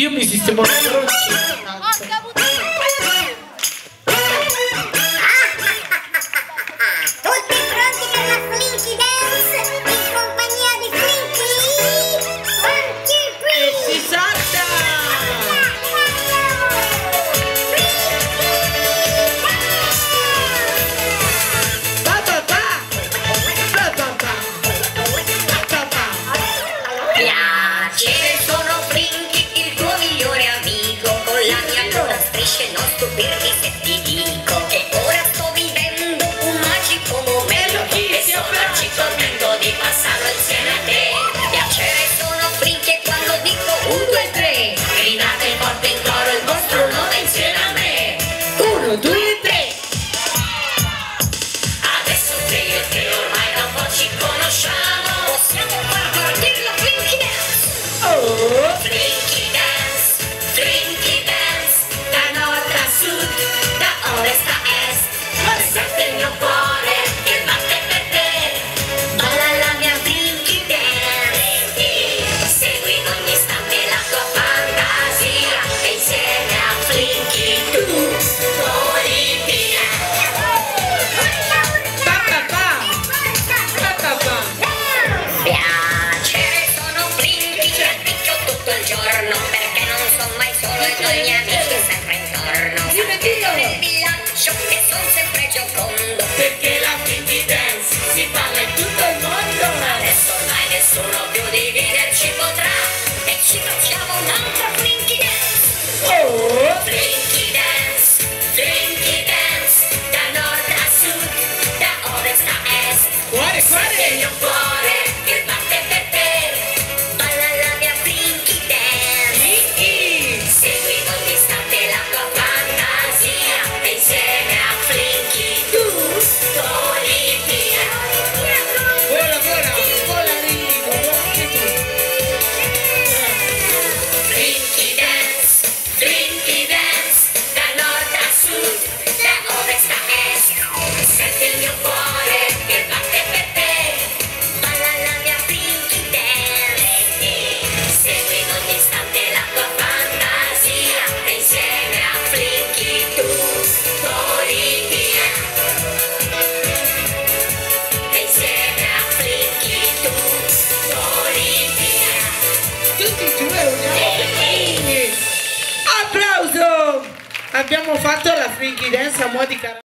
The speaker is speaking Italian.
Io mi sistemo la giocondo perché la Freaky Dance si parla in tutto il mondo. Nessuno più dividerci potrà. E ci facciamo un'altra Freaky Dance. Oh. Dance da nord a sud da ovest a est. Cuore cuore! abbiamo fatto la freaky dance a mo' di carattere